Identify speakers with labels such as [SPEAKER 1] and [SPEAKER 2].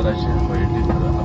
[SPEAKER 1] arkadaşlar hayırlı günler.